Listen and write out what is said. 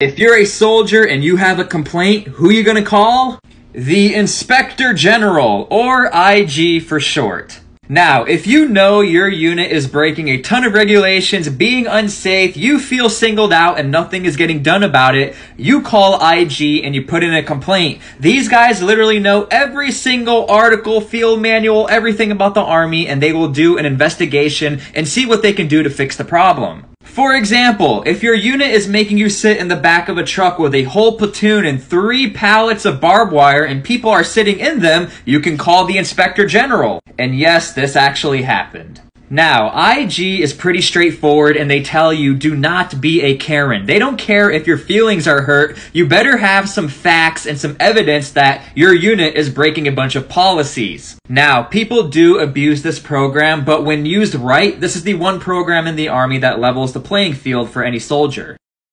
If you're a soldier and you have a complaint, who you gonna call? The Inspector General, or IG for short. Now, if you know your unit is breaking a ton of regulations, being unsafe, you feel singled out and nothing is getting done about it, you call IG and you put in a complaint. These guys literally know every single article, field manual, everything about the army, and they will do an investigation and see what they can do to fix the problem. For example, if your unit is making you sit in the back of a truck with a whole platoon and three pallets of barbed wire and people are sitting in them, you can call the Inspector General. And yes, this actually happened. Now, IG is pretty straightforward and they tell you do not be a Karen. They don't care if your feelings are hurt. You better have some facts and some evidence that your unit is breaking a bunch of policies. Now, people do abuse this program, but when used right, this is the one program in the army that levels the playing field for any soldier.